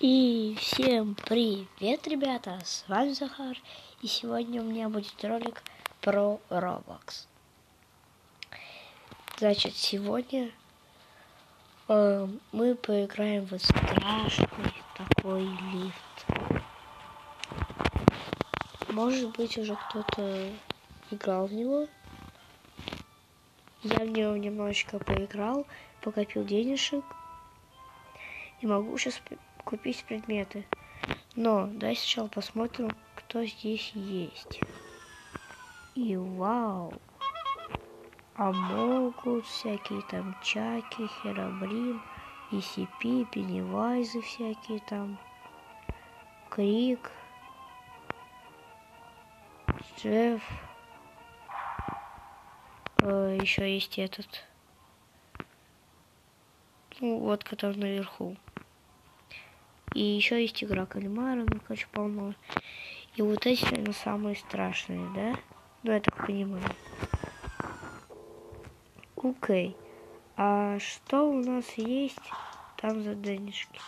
И всем привет, ребята! С вами Захар. И сегодня у меня будет ролик про Roblox. Значит, сегодня э, мы поиграем в страшный такой лифт. Может быть, уже кто-то играл в него. Я в него немножечко поиграл, покопил денежек. И могу сейчас купить предметы. Но давай сначала посмотрим, кто здесь есть. И вау! А могут всякие там Чаки, Херабрин, ECP, Пеннивайзы всякие там, Крик, Джефф. Э, еще есть этот. Ну, вот, который наверху. И еще есть игра кальмара, ну, короче, полно. И вот эти, наверное, самые страшные, да? Ну, я так понимаю. Окей. А что у нас есть там за денежки?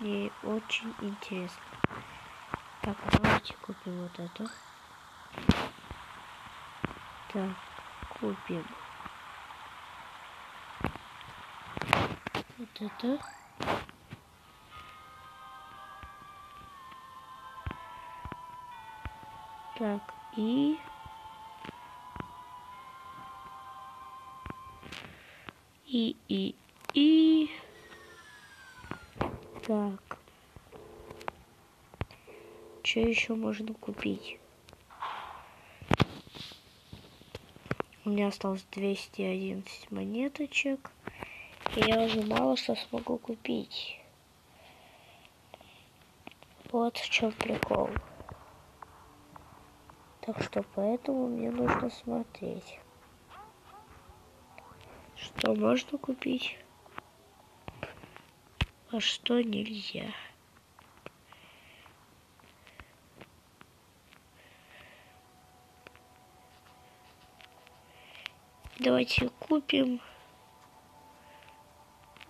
Мне очень интересно. Так, давайте купим вот это. Так, купим. Вот это. Так, и... И, и, и... Так. Что еще можно купить? У меня осталось 211 монеточек. Я уже мало что смогу купить. Вот в чем прикол. Так что поэтому мне нужно смотреть. Что можно купить, а что нельзя. Давайте купим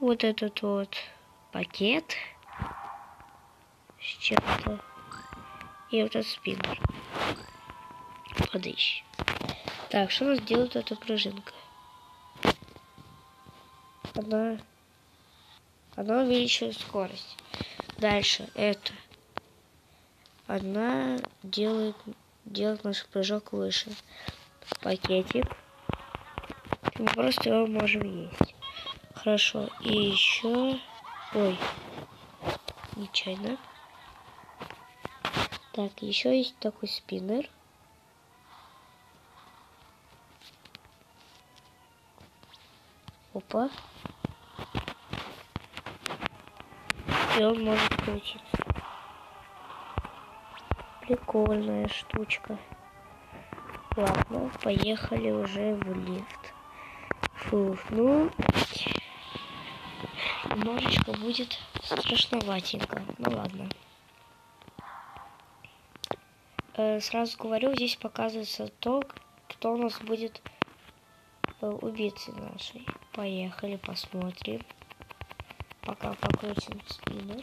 вот этот вот пакет с чем-то и вот этот спиннер подыщи. Так, что у нас делает эта пружинка? Она, она увеличивает скорость. Дальше это. Она делает, делает наш прыжок выше. Пакетик. Мы просто его можем есть. Хорошо. И еще... Ой. Нечаянно. Так, еще есть такой спиннер. Опа. И он может крутиться. Прикольная штучка. Ладно, поехали уже в лифт. Фух, ну... Немножечко будет страшноватенько. Ну ладно. Э, сразу говорю, здесь показывается то, кто у нас будет убийцы нашей. Поехали, посмотрим. Пока покрутим спину.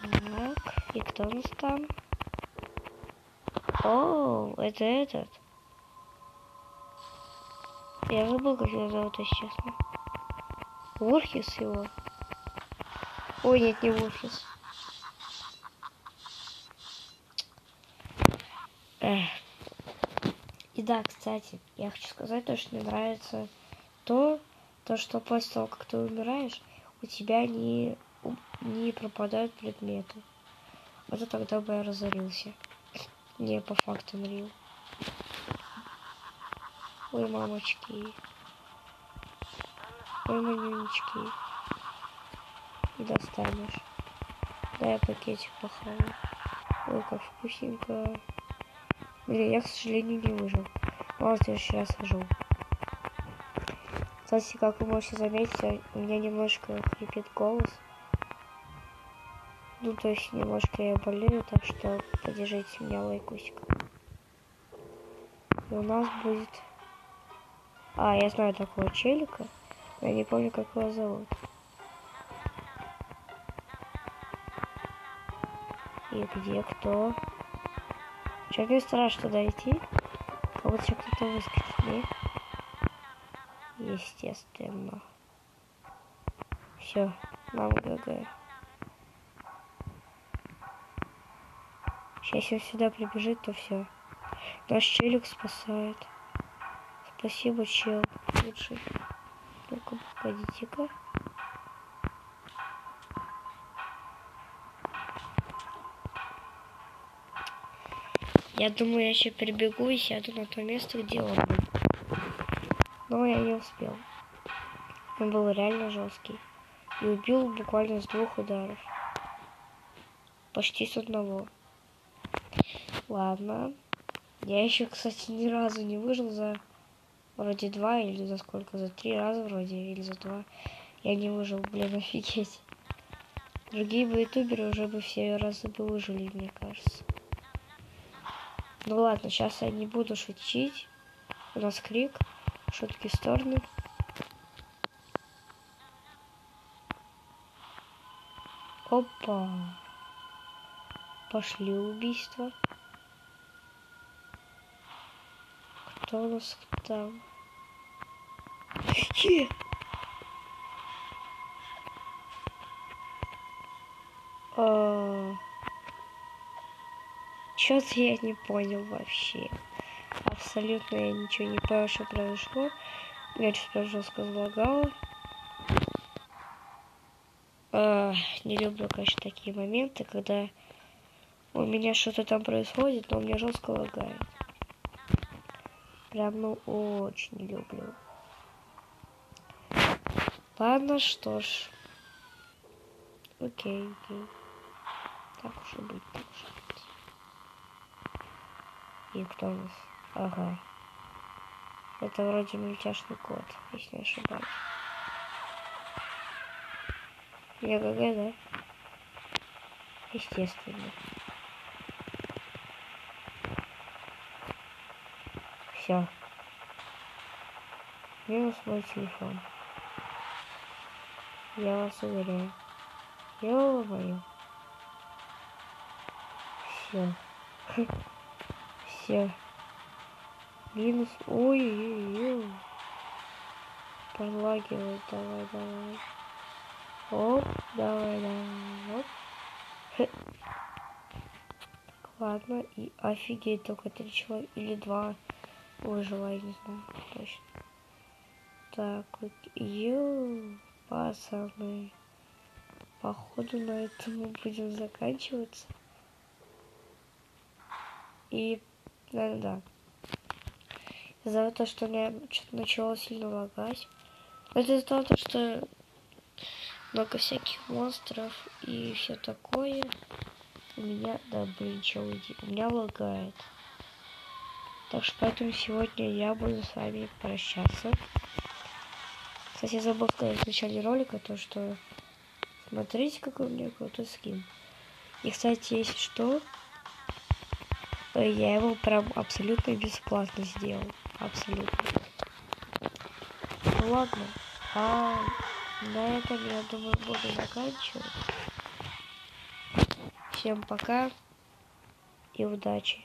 Так, и кто у нас там? О, это этот. Я забыл, как его зовут, если честно. Ворхис его. Ой, нет, не Ворхис. Эх. И да, кстати, я хочу сказать то, что мне нравится то, то, что после того, как ты умираешь, у тебя не, не пропадают предметы. Вот тогда бы я разорился. Не, по факту мрил. Ой, мамочки. Ой, манюнечки. И достанешь. Да, я пакетик похаваю. Ой, как вкусненько. Блин, я, к сожалению, не выжил. В следующий раз выжил. Кстати, как вы можете заметить, у меня немножко хрипит голос. Ну, то есть немножко я болею, так что поддержите меня лайкусик. И у нас будет... А, я знаю такого челика, я не помню, как его зовут. И где кто? Человек не страшно дойти. А вот сейчас кто-то выскочили. Естественно. Все, нам ГГ. Сейчас он сюда прибежит, то все. Наш челик спасает. Спасибо, чел. Лучший. Погодите-ка. Я думаю, я еще прибегу и сяду на то место, где он был. Но я не успел. Он был реально жесткий. И убил буквально с двух ударов. Почти с одного. Ладно. Я еще, кстати, ни разу не выжил за вроде два или за сколько? За три раза вроде или за два. Я не выжил, блин, офигеть. Другие бы ютуберы уже бы все разы бы выжили, мне кажется. Ну ладно, сейчас я не буду шутить. У нас крик. Шутки в сторону. Опа. Пошли убийства. Кто у нас там? Е! А... Чё-то я не понял вообще. Абсолютно я ничего не понял, что произошло. Я что-то жестко залагало. А, не люблю, конечно, такие моменты, когда у меня что-то там происходит, но у меня жестко лагает. Прям, ну, очень люблю. Ладно, что ж. Окей, окей. Так уж и быть, так уж и быть. И кто у нас? Ага. Это вроде мультяшный кот, если не ошибаюсь. Я ГГ, да? Естественно. Все. Минус мой телефон. Я вас уверяю. Ё-моё. Все. Все. Минус. Ой-ой-ой. Подлагивает. Давай, давай. Оп, давай, давай. Оп. Так, ладно. И офигеть, только три человека. Или два выжило, я не знаю точно. Так, вот. Ю, пацаны. Походу на этом мы будем заканчиваться. И, да-да-да. Из-за того, что у меня что-то начало сильно лагать. Это из-за того, что много всяких монстров и все такое. У меня, да, блин, уйди, у меня лагает. Так что поэтому сегодня я буду с вами прощаться. Кстати, я забыл сказать в начале ролика, то что смотрите, какой у меня крутой скин. И, кстати, если что, я его прям абсолютно бесплатно сделал. Абсолютно. Ну ладно. А на этом, я думаю, буду заканчивать. Всем пока и удачи.